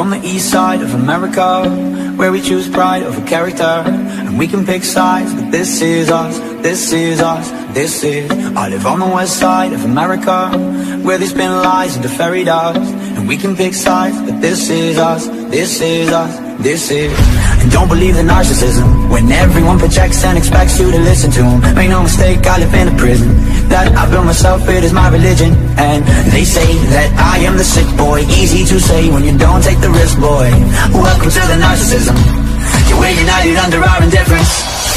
from the east side of America Where we choose pride over character. And we can pick sides, but this is us This is us, this is I live on the west side of America Where they spin lies into fairy dust. And we can pick sides, but this is us This is us, this is. And don't believe the narcissism When everyone projects and expects you to listen to them Make no mistake, I live in a prison That I built myself, it is my religion. And they say that I am the sick Easy to say when you don't take the risk, boy. Welcome to the narcissism. You're united under our indifference